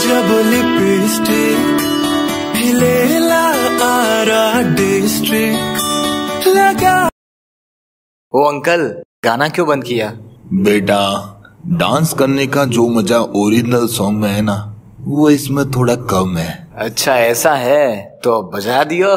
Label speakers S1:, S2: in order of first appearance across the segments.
S1: जब लिपस्टिक हिलेला आरा डिस्ट्रिक्ट लगा
S2: ओ अंकल गाना क्यों बंद किया?
S3: बेटा डांस करने का जो मज़ा ओरिजिनल सॉन्ग में है ना वो इसमें थोड़ा कम है।
S2: अच्छा ऐसा है तो बजा दियो।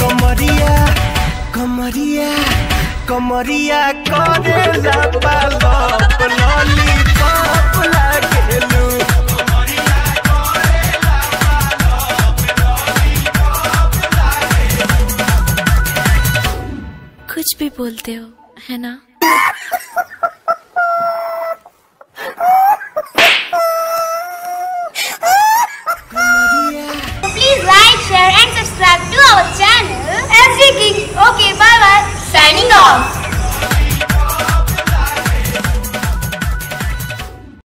S1: कमरिया कमरिया कमरिया
S4: कुछ भी बोलते हो है ना?
S5: Vicky. Okay, bye bye. Signing off.